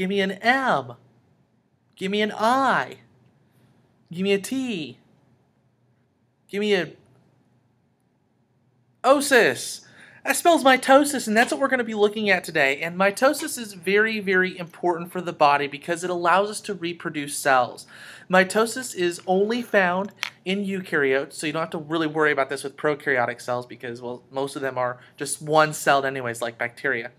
Give me an M. Give me an I. Give me a T. Give me a osis. That spells mitosis, and that's what we're going to be looking at today. And mitosis is very, very important for the body because it allows us to reproduce cells. Mitosis is only found in eukaryotes, so you don't have to really worry about this with prokaryotic cells because, well, most of them are just one-celled anyways, like bacteria.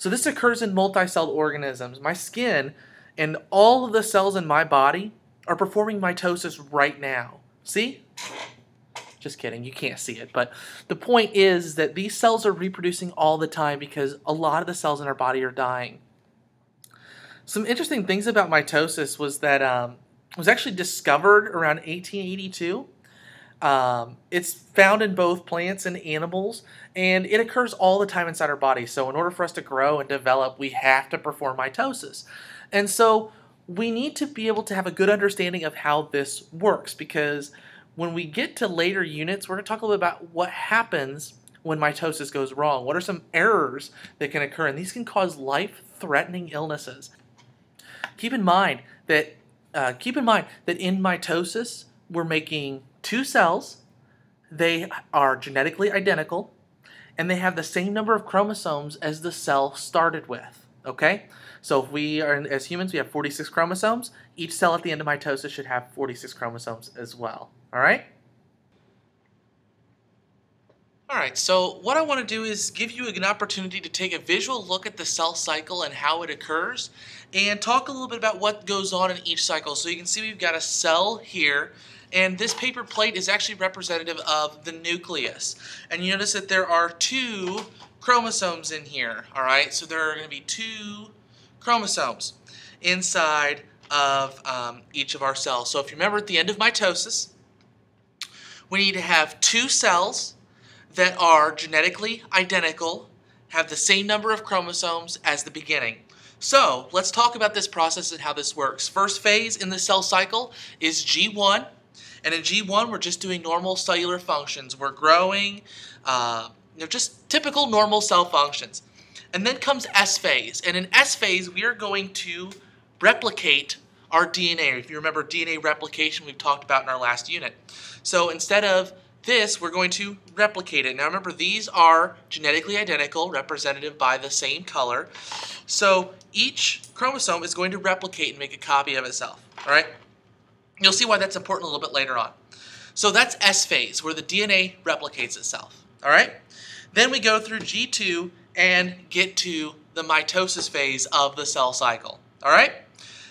So this occurs in multi-celled organisms. My skin and all of the cells in my body are performing mitosis right now. See? Just kidding, you can't see it. But the point is that these cells are reproducing all the time because a lot of the cells in our body are dying. Some interesting things about mitosis was that um, was actually discovered around 1882. Um, it's found in both plants and animals, and it occurs all the time inside our body. So, in order for us to grow and develop, we have to perform mitosis. And so, we need to be able to have a good understanding of how this works because when we get to later units, we're going to talk a little bit about what happens when mitosis goes wrong. What are some errors that can occur? And these can cause life-threatening illnesses. Keep in mind that uh, keep in mind that in mitosis, we're making two cells. They are genetically identical, and they have the same number of chromosomes as the cell started with. Okay, so if we are as humans, we have 46 chromosomes. Each cell at the end of mitosis should have 46 chromosomes as well. All right? All right, so what I want to do is give you an opportunity to take a visual look at the cell cycle and how it occurs and talk a little bit about what goes on in each cycle. So you can see we've got a cell here and this paper plate is actually representative of the nucleus. And you notice that there are two chromosomes in here, all right? So there are going to be two chromosomes inside of um, each of our cells. So if you remember at the end of mitosis, we need to have two cells that are genetically identical, have the same number of chromosomes as the beginning. So let's talk about this process and how this works. First phase in the cell cycle is G1. And in G1, we're just doing normal cellular functions. We're growing, uh, you know, just typical normal cell functions. And then comes S phase. And in S phase, we are going to replicate our DNA. If you remember DNA replication we've talked about in our last unit. So instead of this, we're going to replicate it. Now remember, these are genetically identical, representative by the same color. So each chromosome is going to replicate and make a copy of itself. All right? You'll see why that's important a little bit later on. So that's S phase, where the DNA replicates itself. All right? Then we go through G2 and get to the mitosis phase of the cell cycle. All right?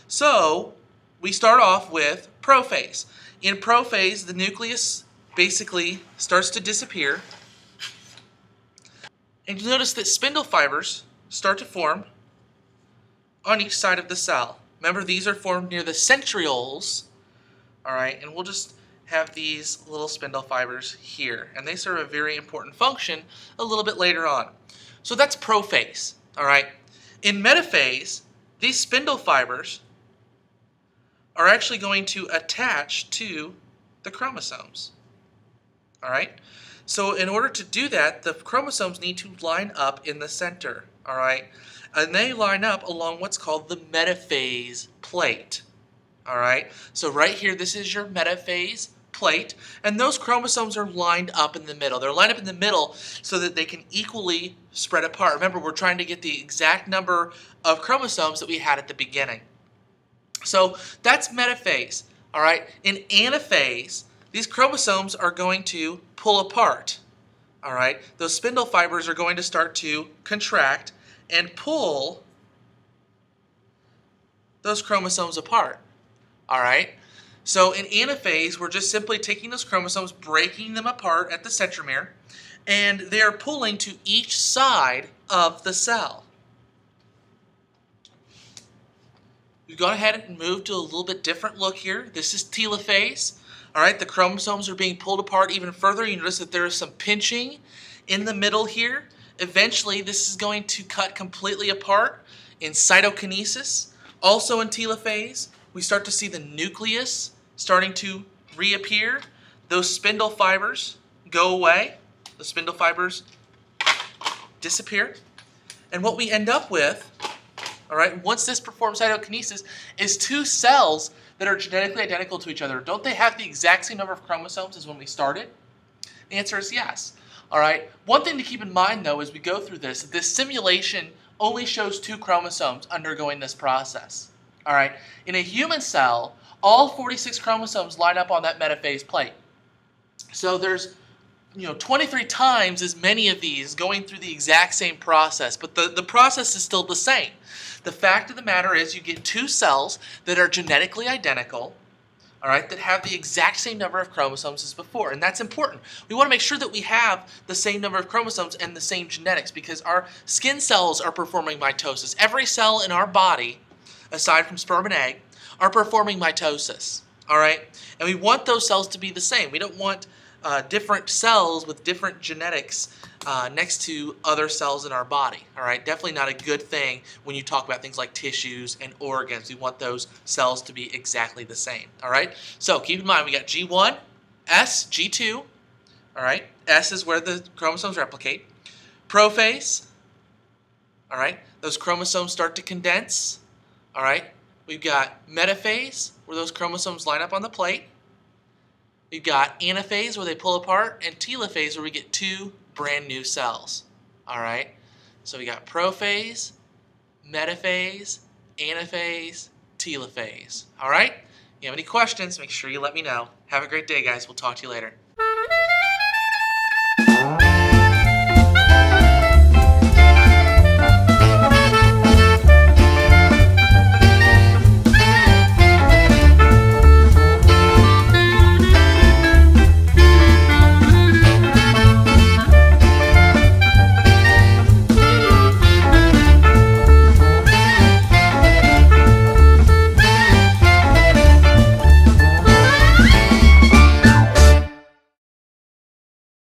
So we start off with prophase. In prophase, the nucleus basically starts to disappear. And you notice that spindle fibers start to form on each side of the cell. Remember, these are formed near the centrioles. All right, and we'll just have these little spindle fibers here. And they serve a very important function a little bit later on. So that's prophase, all right? In metaphase, these spindle fibers are actually going to attach to the chromosomes. All right? So in order to do that, the chromosomes need to line up in the center. All right? And they line up along what's called the metaphase plate. All right? So right here, this is your metaphase plate, and those chromosomes are lined up in the middle. They're lined up in the middle so that they can equally spread apart. Remember, we're trying to get the exact number of chromosomes that we had at the beginning. So that's metaphase. All right. In anaphase, these chromosomes are going to pull apart. All right. Those spindle fibers are going to start to contract and pull those chromosomes apart. All right. So in anaphase, we're just simply taking those chromosomes, breaking them apart at the centromere, and they're pulling to each side of the cell. We've gone ahead and moved to a little bit different look here. This is telophase. All right, the chromosomes are being pulled apart even further. You notice that there is some pinching in the middle here. Eventually, this is going to cut completely apart in cytokinesis. Also in telophase, we start to see the nucleus starting to reappear. Those spindle fibers go away. The spindle fibers disappear. And what we end up with all right, once this performs cytokinesis, is two cells that are genetically identical to each other. Don't they have the exact same number of chromosomes as when we started? The answer is yes. All right. One thing to keep in mind, though, as we go through this, this simulation only shows two chromosomes undergoing this process. All right. In a human cell, all 46 chromosomes line up on that metaphase plate. So there's you know 23 times as many of these going through the exact same process, but the, the process is still the same. The fact of the matter is you get two cells that are genetically identical, all right, that have the exact same number of chromosomes as before. And that's important. We want to make sure that we have the same number of chromosomes and the same genetics because our skin cells are performing mitosis. Every cell in our body, aside from sperm and egg, are performing mitosis. All right? And we want those cells to be the same. We don't want uh, different cells with different genetics uh, next to other cells in our body. All right, definitely not a good thing when you talk about things like tissues and organs. We want those cells to be exactly the same. All right, so keep in mind we got G1, S, G2. All right, S is where the chromosomes replicate. Prophase. All right, those chromosomes start to condense. All right, we've got metaphase where those chromosomes line up on the plate. We've got anaphase where they pull apart, and telophase where we get two brand new cells. All right? So we got prophase, metaphase, anaphase, telophase. All right? If you have any questions, make sure you let me know. Have a great day, guys. We'll talk to you later.